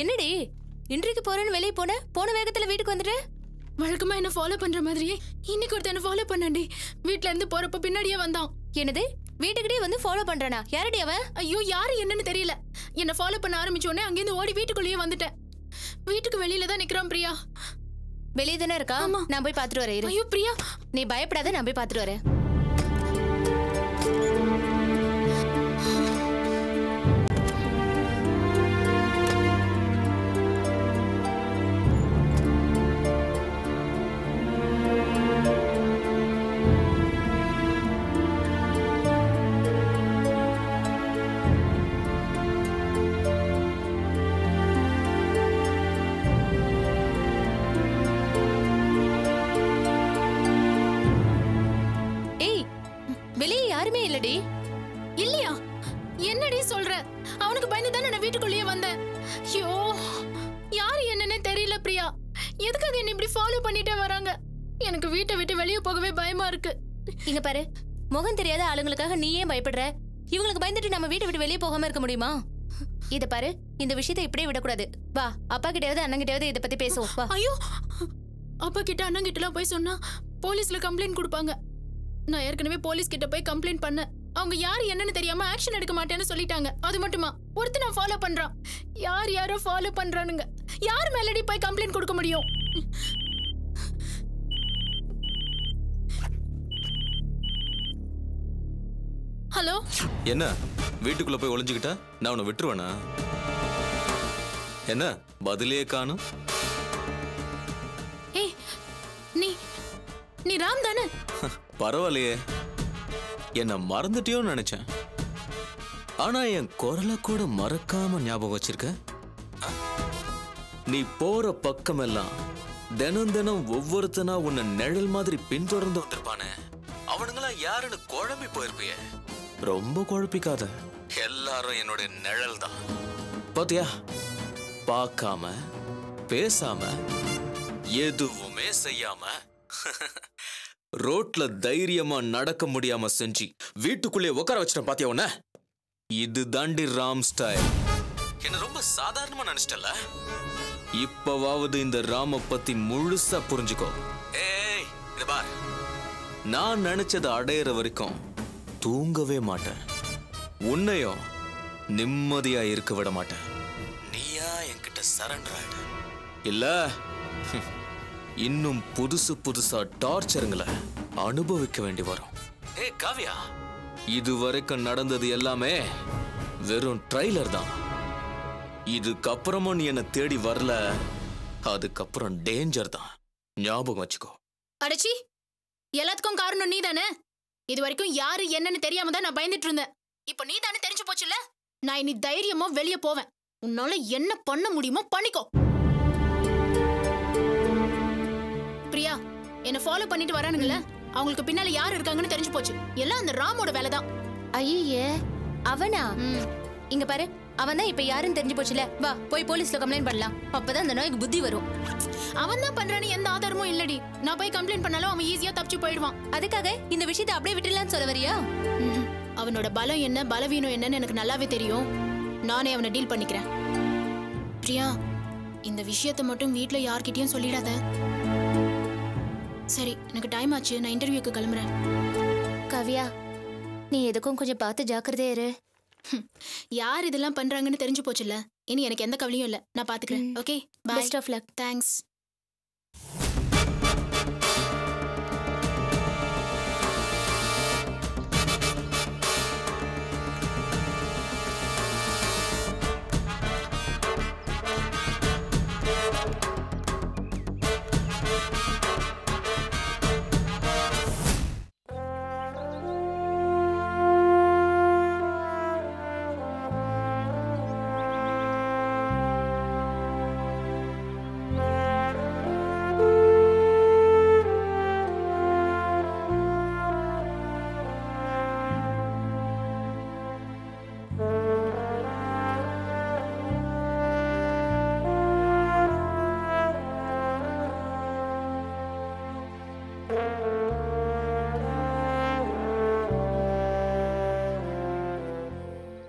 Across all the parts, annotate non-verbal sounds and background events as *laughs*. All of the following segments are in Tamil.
என்னடி? இன்றைக்கு போறேன்னு வெளியே போன? போன வேகத்துல வீட்டுக்கு வந்துட்டு? வழக்கமா என்ன ஃபாலோ பண்ற மாதிரியே? இன்னைக்கு ஒருத்தன் என்ன ஃபாலோ பண்ணாண்டி வீட்ல இருந்து போறப்ப பின்னாடியே வந்தான். என்னது? வீட்டுக்கிட்டே வந்து ஃபாலோ பண்றானா? யாரடி அவன்? ஐயோ யாரு என்னன்னு தெரியல. என்ன ஃபாலோ பண்ண ஆரம்பிச்ச உடனே அங்கேருந்து ஓடி வீட்டுக்குள்ளேயே வந்துட்டேன். வீட்டுக்கு வெளியில தான் நிக்கிறான் பிரியா. வெளியே தானே இருக்கா. நான் போய் பாத்துட்டு வரேன் ஐயோ பிரியா. நீ பயப்படாத நான் போய் பாத்துட்டு வரேன். வீட்டுக்குள்ளேயே வந்தேன். ஐயோ யாரு என்னன்னே தெரியல பிரியா. எதுக்காக என்ன இப்படி ஃபாலோ பண்ணிட்டே வராங்க? எனக்கு வீட்டை விட்டு வெளியே போகவே பயமா இருக்கு. இங்க பாரு முகம் தெரியாத ஆளுங்களுக்காக நீ ஏன் பயப்படுற? இவங்களுக்கு பயந்துட்டு நம்ம வீட்டை விட்டு வெளியே போகாம இருக்க முடியுமா? இத பாரு இந்த விஷயத்தை இப்படியே விடக்கூடாது. வா அப்பா கிட்டயாவது அண்ணன் கிட்டயாவது இத பத்தி பேசுவோம். வா. ஐயோ அப்பா கிட்ட அண்ணன் கிட்ட எல்லாம் போய் சொன்னா போலீஸ்ல கம்ப்ளைண்ட் கொடுப்பாங்க. நான் ஏற்கனவே போலீஸ் கிட்ட போய் கம்ப்ளைண்ட் பண்ணேன். அவங்க யார் என்னன்னு தெரியாம ஆக்ஷன் எடுக்க மாட்டேன்னு சொல்லிட்டாங்க. அது மட்டுமா? ஒருத்தர் நான் ஃபாலோ பண்றான். யார் யாரோ ஃபாலோ பண்றானுங்க. யார் மேலடி போய் கம்ப்ளைண்ட் கொடுக்க முடியும்? ஹலோ? என்ன? வீட்டுக்குள்ள போய் ஒளிஞ்சுக்கிட்டா? நான் உன்னை விட்டுருவேனா? என்ன? பதிலே காணும்? ஏய் நீ நீ ராம் தானே? பரவாயில்லையே. என்ன மறந்துட்டியோன்னு நினைச்சேன். ஆனா என் குரலை கூட மறக்காம ஞாபகம் வச்சிருக்க? நீ போற பக்கமெல்லாம் தினம் தினம் ஒவ்வொருத்தனா உன்னை நிழல் மாதிரி பின்தொடர்ந்து வந்திருப்பானே. அவனுங்களாம் யாருன்னு குழம்பி போயிருப்பிய. ரொம்ப குழப்பிக்காத. எல்லாரும் என்னுடைய நிழல் தான். பாத்தியா? பார்க்காம பேசாம எதுவுமே செய்யாம. *laughs* ரோட்ல தைரியமா நடக்க முடியாம செஞ்சு வீட்டுக்குள்ளே உட்கார வச்சிட்டேன் பாத்தியா உன்ன? இது தாண்டி ராம் ஸ்டைல் என்ன ரொம்ப சாதாரணமா நினைச்சிட்டல இப்பவாவது இந்த ராம பத்தி முழுசா புரிஞ்சுக்கோ. ஏய் இது பார். நான் நினைச்சதை அடையிற வரைக்கும் தூங்கவே மாட்டேன். உன்னையும் நிம்மதியா இருக்க விட மாட்டேன். நீயா என்கிட்ட சரண்டர் ஆயிடு. இல்ல? இன்னும் புதுசு புதுசா டார்ச்சருங்களை அனுபவிக்க வேண்டி வரும். ஏ காவ்யா. இது வரைக்கும் நடந்தது எல்லாமே வெறும் ட்ரைலர் தான். இதுக்கப்புறமும் நீ என்ன தேடி வரல அதுக்கப்புறம் டேஞ்சர் தான். ஞாபகம் வச்சுக்கோ. அடச்சி எல்லாத்துக்கும் காரணம் நீ தானே இது வரைக்கும் யாரு என்னன்னு தெரியாம தான் நான் பயந்துட்டு இருந்தேன். இப்போ நீ தானே தெரிஞ்சு போச்சுல நான் இனி தைரியமா வெளியே போவேன். உன்னால என்ன பண்ண முடியுமோ பண்ணிக்கோ. என்ன ஃபாலோ பண்ணிட்டு வரானுங்கல்ல அவங்களுக்கு பின்னால யார் இருக்காங்கன்னு தெரிஞ்சு போச்சு. எல்லாம் அந்த ராமோட வேலை தான் ஐயே அவனா? இங்க பாரு அவன் தான் இப்ப யாருன்னு தெரிஞ்சு போச்சுல வா போய் போலீஸ்ல கம்ப்ளைண்ட் பண்ணலாம். அப்பதான் அந்த நோய்க்கு புத்தி வரும். அவன் தான் பண்றான்னு எந்த ஆதாரமும் இல்லடி. நான் போய் கம்ப்ளைண்ட் பண்ணாலும் அவன் ஈஸியா தப்பிச்சு போயிடுவான். அதுக்காக இந்த விஷயத்தை அப்படியே விட்டுலான்னு சொல்ல வரியா. அவனோட பலம் என்ன பலவீனம் என்னன்னு எனக்கு நல்லாவே தெரியும். நானே அவனை டீல் பண்ணிக்கிறேன். பிரியா இந்த விஷயத்தை மட்டும் வீட்ல யார்கிட்டயும் சொல்லிடாத. சரி எனக்கு டைம் ஆச்சு. நான் இன்டர்வியூக்கு கிளம்புறேன். கவ்யா நீ எதுக்கும் கொஞ்சம் பார்த்து ஜாக்கிரதையா இரு. யார் இதெல்லாம் பண்றாங்கன்னு தெரிஞ்சு போச்சுல்ல. இனி எனக்கு எந்த கவலையும் இல்ல. நான் பாத்துக்கிறேன். Okay bye best of luck thanks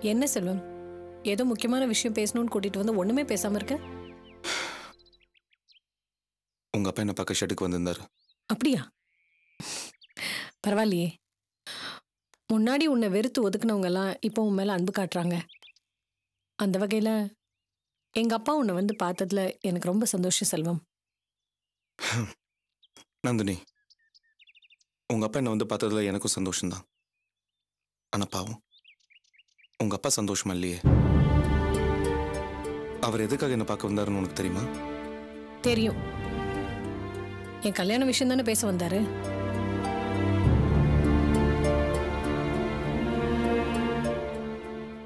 என்ன செல்வம்? ஏதோ முக்கியமான விஷயம் பேசணும்னு கூட்டிட்டு வந்து ஒண்ணுமே பேசாம இருக்க? உங்க அப்பா என்ன பார்க்க ஷெட்டுக்கு வந்திருந்தாரு. அப்படியா? பரவாயில்லையே. முன்னாடி உன்னை வெறுத்து ஒதுக்குனவங்க எல்லாம் இப்போ உன் மேல அன்பு காட்டுறாங்க. அந்த வகையில எங்க அப்பா உன்னை வந்து பார்த்ததுல எனக்கு ரொம்ப சந்தோஷம் செல்வம். நந்தினி உங்க அப்பா என்ன வந்து பார்த்ததுல எனக்கும் சந்தோஷம்தான். ஆனா பாவம். உங்க அப்பா சந்தோஷமா இல்லையே? அவர் எதுக்காக என்ன பார்க்க வந்தாருன்னு உனக்கு தெரியுமா? தெரியும். என் கல்யாண விஷயம் தானே பேச வந்தாரு?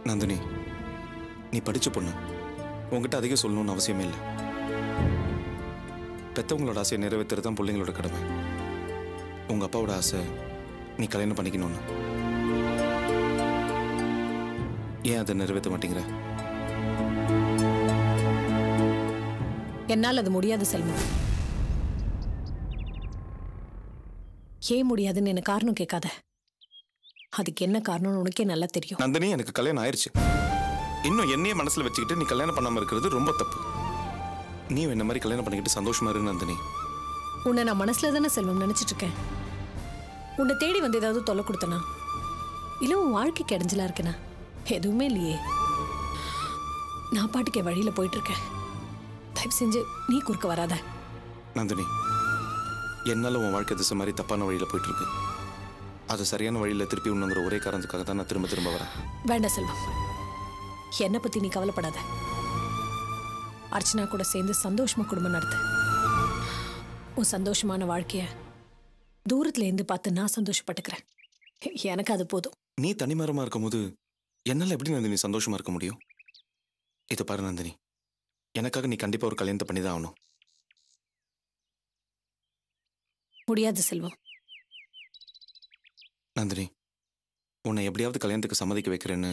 நந்தினி நீ படிச்ச பொண்ணு. உங்ககிட்ட அதிகம் சொல்லணும்னு அவசியமே இல்லை. பெத்தவங்களோட ஆசையை நிறைவேற்றுறது தான் பிள்ளைங்களோட கடமை. உங்க அப்பாவோட ஆசை நீ கல்யாணம் பண்ணிக்கணும்னு. ஏன் அதை நிறைவேற்ற மாட்டேங்கிற? என்னால் அது முடியாது செல்வம் ஏன் முடியாதுன்னு எனக்கு காரணம் கேட்காத. அதுக்கு என்ன காரணம்னு உனக்கே நல்லா தெரியும். நந்தினி எனக்கு கல்யாணம் ஆயிருச்சு. இன்னும் என்னையே மனசுல வச்சுக்கிட்டு நீ கல்யாணம் பண்ணாம இருக்கிறது ரொம்ப தப்பு. நீ என்ன மாதிரி கல்யாணம் பண்ணிக்கிட்டு சந்தோஷமா இரு நந்தினி. உன்னை நான் மனசுல தானே செல்வம் நினைச்சிட்டு இருக்கேன் உன்னை தேடி வந்து ஏதாவது தொல்லை கொடுத்தனா? இல்ல உன் வாழ்க்கைக்கு இடைஞ்சலா இருக்கேனா? எதுவுமே இல்லையே. நான் பாட்டுக்கு என் வழியில போயிட்டு இருக்கேன் தயவு செஞ்சு நீ குறுக்க வராத. நந்தினி என்னால உன் வாழ்க்கை திசை மாதிரி தப்பான வழியில போயிட்டு இருக்கு அது சரியான வழியில திருப்பி உண்ணுங்கிற ஒரே காரணத்துக்காக தான் நான் திரும்ப திரும்ப வரேன். வேண்டாம் செல்வம். என்னை பத்தி நீ கவலைப்படாத. அர்ச்சனா கூட சேர்ந்து சந்தோஷமா குடும்பம் நடத்து. உன் சந்தோஷமான வாழ்க்கைய தூரத்துல இருந்து பார்த்து நான் சந்தோஷப்பட்டுக்கிறேன். எனக்கு அது போதும். நீ தனிமரமா இருக்கும்போது என்னால எப்படி நந்தினி சந்தோஷமா இருக்க முடியும்? இது பாரு நந்தினி. எனக்காக நீ கண்டிப்பா ஒரு கல்யாணத்தை பண்ணி தான் ஆகணும். முடியாது செல்வம். நந்தினி உன்னை எப்படியாவது கல்யாணத்துக்கு சம்மதிக்க வைக்கிறேன்னு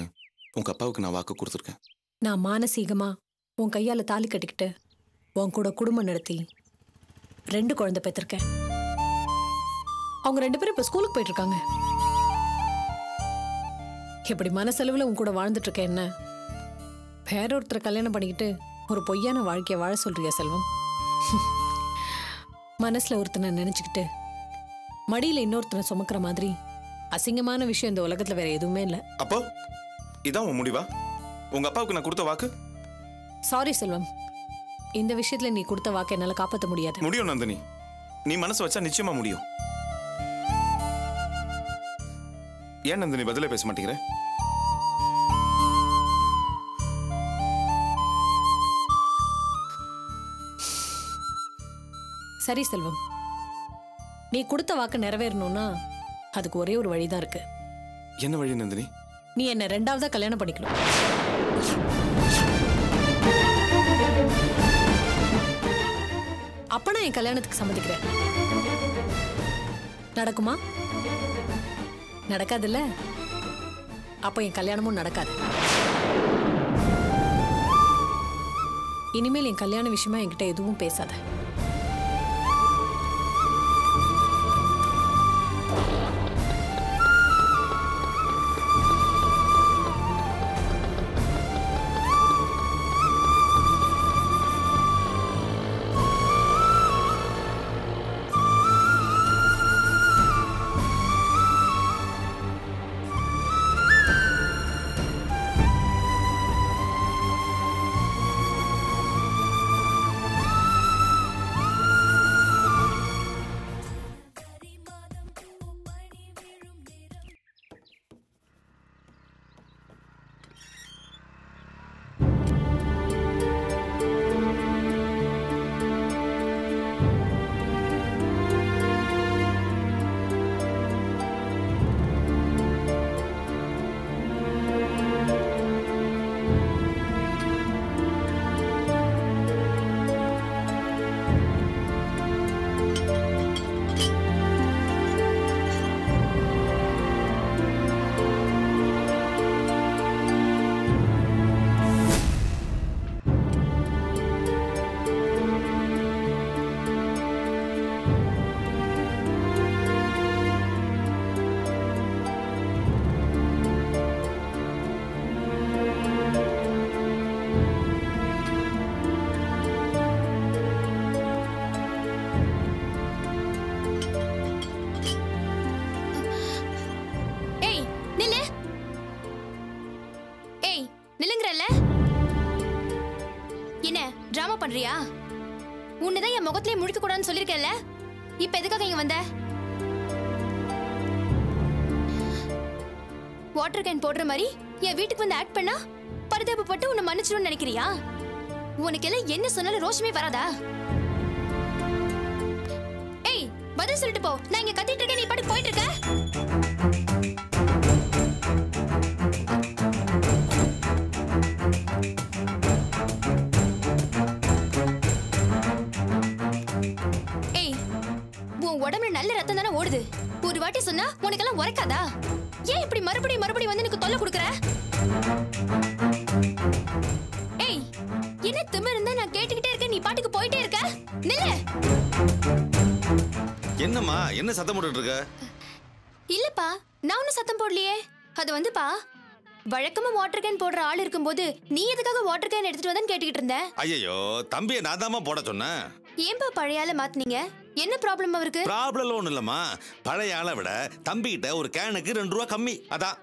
உங்க அப்பாவுக்கு நான் வாக்கு கொடுத்துருக்கேன். நான் மானசீகமா உன் கையால தாலி கட்டிக்கிட்டு உன் கூட குடும்பம் நடத்தி ரெண்டு குழந்தை பெற்றிருக்கேன். அவங்க ரெண்டு பேரும் இப்ப ஸ்கூலுக்கு போயிட்டு இருக்காங்க. இப்படி மனசெலவுல உன் கூட வாழ்ந்துட்டு இருக்கேன் என்ன? வேற ஒருத்தரை கல்யாணம் பண்ணிக்கிட்டு ஒரு பொய்யான வாழ்க்கைய வாழ சொல்றியா செல்வம்? *laughs* மனசுல ஒருத்தனை நினைச்சுக்கிட்டு மடியில இன்னொருத்தனை சுமக்கிற மாதிரி அசிங்கமான விஷயம் இந்த உலகத்துல வேற எதுவுமே இல்லை. அப்போ? இதான் உன் முடிவா? உங்க அப்பாவுக்கு நான் கொடுத்த வாக்கு? சாரி செல்வம். இந்த விஷயத்துல நீ கொடுத்த வாக்கை என்னால காப்பாற்ற முடியாது. முடியும் நந்தினி. நீ மனசு வச்சா நிச்சயமா முடியும். ஏன் நந்தினி பதிலே பேச மாட்டேங்கிற? சரி செல்வம். நீ கொடுத்த வாக்கு நிறைவேறணும்னா அதுக்கு ஒரே ஒரு வழிதான் இருக்கு. என்ன வழி நந்தினி? நீ என்ன ரெண்டாவதா கல்யாணம் பண்ணிக்கணும். அப்ப நான் என் கல்யாணத்துக்கு சம்மதிக்கிறேன். நடக்குமா? நடக்காதுல்ல? அப்ப என் கல்யாணமும் நடக்காது. இனிமேல் என் கல்யாண விஷயமா என்கிட்ட எதுவும் பேசாத. பண்றியா உன்னைதான் என் முகத்திலே முழிக்க கூடாதுன்னு சொல்லிருக்கேன்ல இப்ப எதுக்காக இங்க வந்த? வாட்டர் கேன் போடுற மாதிரி என் வீட்டுக்கு வந்து ஆக்ட் பண்ணா பரிதாபப்பட்டு உன்னை மன்னிச்சிடும்னு நினைக்கிறியா? உனக்கு எல்லாம் என்ன சொன்னாலும் ரோஷமே வராதா? ஏய் பதில் சொல்லிட்டு போ. நான் இங்க கத்திட்டு இருக்கேன் நீ பாட்டுக்கு போயிட்டு இருக்க. வாட்டி சொன்னா உனக்கெல்லாம் உரைக்காதா? ஏன் இப்படி மறுபடியும் மறுபடியும் வந்து எனக்கு தொல்லை கொடுக்குற? ஏய் என்ன திமிரு இருந்தா நான் கேட்டுக்கிட்டே இருக்கேன் நீ பாட்டுக்கு போயிட்டே இருக்க? நில்லு. என்னம்மா என்ன சத்தம் போட்டுட்டு இருக்க? இல்லப்பா நான் ஒன்னும் சத்தம் போடலையே. அது வந்துப்பா வழக்கமா வாட்டர் கேன் போடுற ஆள் இருக்கும்போது நீ எதுக்காக வாட்டர் கேன் எடுத்துட்டு வந்தேன்னு கேட்டுக்கிட்டு இருந்த? ஐயோ தம்பியை நான் தாம்மா போட சொன்னேன். ஏன்பா பழைய ஆளை மாத்துனீங்க? என்ன ப்ராப்ளம் அவருக்கு? ப்ராப்ளம் ஒன்றும் இல்லைம்மா. பழைய ஆளை விட தம்பிக்கிட்ட ஒரு கேனுக்கு ரெண்டு ரூபா கம்மி. அதான்.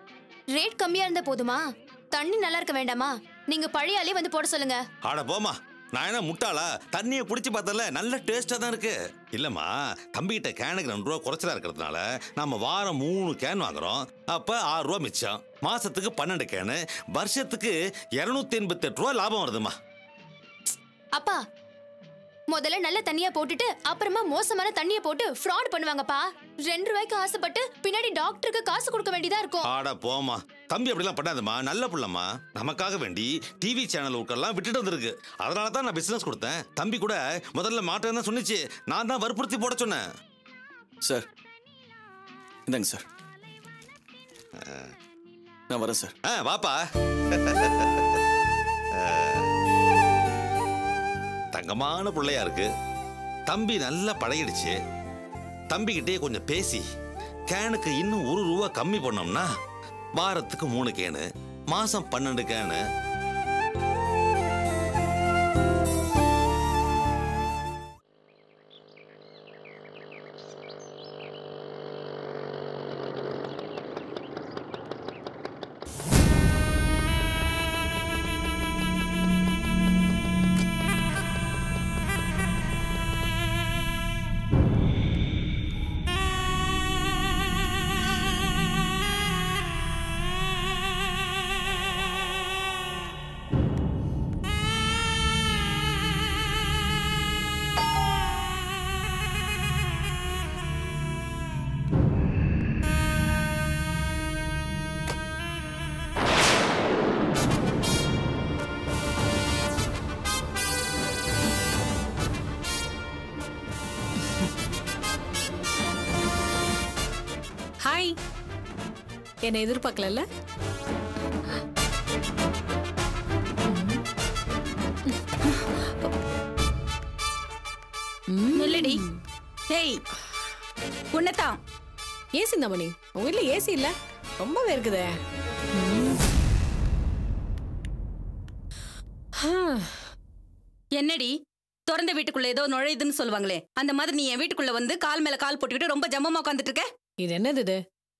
ரேட் கம்மியா இருந்தா போதுமா? தண்ணி நல்லா இருக்க வேண்டாமா? நீங்க பழைய ஆளே வந்து போட சொல்லுங்க. ஆட போமா நான் என்ன முட்டாளா? தண்ணியை பிடிச்சி பார்த்தல நல்ல டேஸ்டா தான் இருக்கு. இல்லம்மா தம்பிகிட்ட கேனுக்கு ரெண்டு ரூபா குறைச்சலா இருக்கிறதுனால நம்ம வாரம் மூணு கேன் வாங்குறோம். அப்ப ஆறு ரூபா மிச்சம். மாசத்துக்கு பன்னெண்டு கேனு. வருஷத்துக்கு இருநூத்தி எண்பத்தி எட்டு ரூபா லாபம் வருதுமா அப்பா முதல்ல நல்ல தண்ணியா போட்டுட்டு அப்புறமா மோசமான தண்ணிய போட்டு ஃப்ராட் பண்ணுவாங்கப்பா. ரெண்டு ரூபாய்க்கு ஆசைப்பட்டு பின்னாடி டாக்டருக்கு காசு கொடுக்க வேண்டியதா இருக்கும். ஆட போமா தம்பி அப்படிலாம் பண்ணாதம்மா. நல்ல புள்ளம்மா. நமக்காக வேண்டி டிவி சேனல் உட்கெல்லாம் விட்டுட்டு வந்திருக்கு. அதனால தான் நான் பிசினஸ் கொடுத்தேன். தம்பி கூட முதல்ல மாட்டேன்னு தான் சொன்னிச்சு. நான் தான் வற்புறுத்தி போட சொன்னேன். சார். இந்தாங்க சார். நான் வரேன் சார். ஆ வாப்பா. *laughs* தங்கமான பிள்ளையா இருக்கு. தம்பி நல்லா பழகிடுச்சு. தம்பிக்கிட்டே கொஞ்சம் பேசி கேனுக்கு இன்னும் ஒரு ரூபா கம்மி பண்ணோம்னா வாரத்துக்கு மூணு கேனு மாசம் பன்னெண்டு கேனு ஹாய் என்னை எதிர்பார்க்கல நில்லடி ஏய் உன்னதான் ஏசி மணி உங்க வீட்ல ஏசி இல்ல? ரொம்ப வேர்க்குதே என்னடி? திறந்த வீட்டுக்குள்ள ஏதோ நுழையுதுன்னு சொல்லுவாங்களே. அந்த மாதிரி நீ என் வீட்டுக்குள்ள வந்து கால் மேல கால் போட்டுக்கிட்டு ரொம்ப ஜம்மமா உட்காந்துட்டு இருக்க? இது என்னது இது?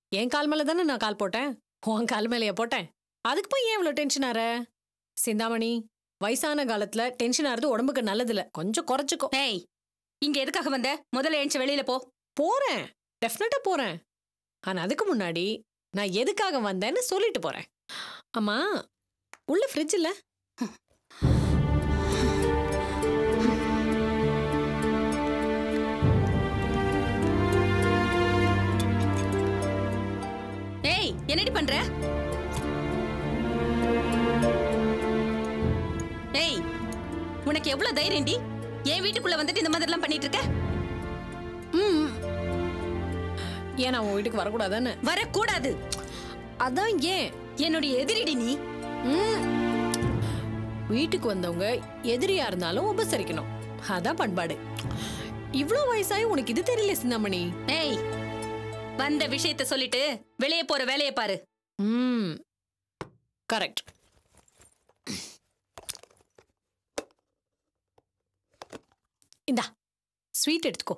என் கால் மேல தானே நான் கால் போட்டேன்? உன் கால் மேலயா போட்டேன்? அதுக்கு போய் ஏன் இவ்வளவு டென்ஷன் ஆற? சிந்தாமணி வயசான காலத்துல டென்ஷன் ஆறது உடம்புக்கு நல்லதில்ல. கொஞ்சம் குறைச்சுக்கோ. ஏய் இங்க எதுக்காக வந்த? முதல்ல எழுந்து வெளியில போ. போறேன். டெஃபினட்டா போறேன். ஆனா அதுக்கு முன்னாடி நான் எதுக்காக வந்தேன்னு சொல்லிட்டு போறேன். அம்மா உள்ள ஃப்ரிட்ஜ் இல்ல? என்னடி பண்ற? ஏய் உனக்கு எவ்வளவு தைரியம்டி? என் வீட்டுக்குள்ள வந்துட்டு இந்த மாதிரிலாம் பண்ணிட்டு இருக்க? ம். ஏன் நான் உன் வீட்டுக்கு வரக்கூடாதானே வரக்கூடாது. அதான் ஏன்? என்னுடைய எதிரிடி நீ. ம். வீட்டுக்கு வந்தவங்க எதிரியா இருந்தாலும் உபசரிக்கணும். அதான் பண்பாடு. இவ்ளோ வயசாயி உனக்கு இது தெரியல சிந்தாமணி. ஏய் வந்த விஷயத்த சொல்லிட்டு வெளியே போற வேலையை பாரு. ம். கரெக்ட். இந்தா ஸ்வீட் எடுத்துக்கோ.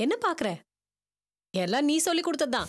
என்ன பாக்குற? எல்லாம் நீ சொல்லி கொடுத்ததுதான்.